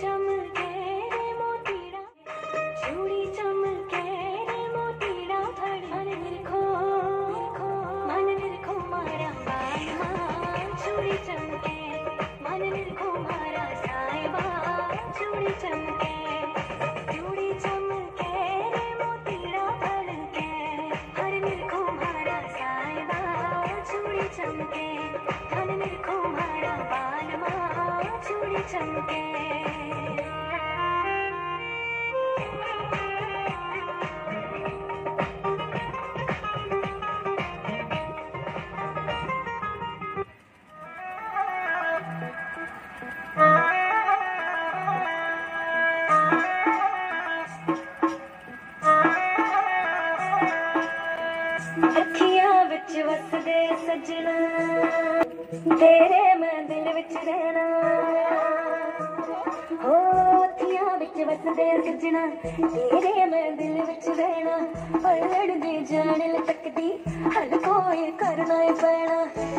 चमके ਅੱਖੀਆਂ ਵਿੱਚ ਵਸਦੇ ਸਜਣਾ ਤੇਰੇ ਮੈਂ ਦਿਲ ਵਿੱਚ ਰਹਿਣਾ ਹੋ ਵਿੱਚ ਵਸਦੇ ਸਜਣਾ ਤੇਰੇ ਮੈਂ ਦਿਲ ਵਿੱਚ ਰਹਿਣਾ ਓ ਲੜਦੇ ਜਾਣ ਲਟਕਦੀ ਹਰ ਕੋਈ ਕਰਨਾ ਹੀ ਪੈਣਾ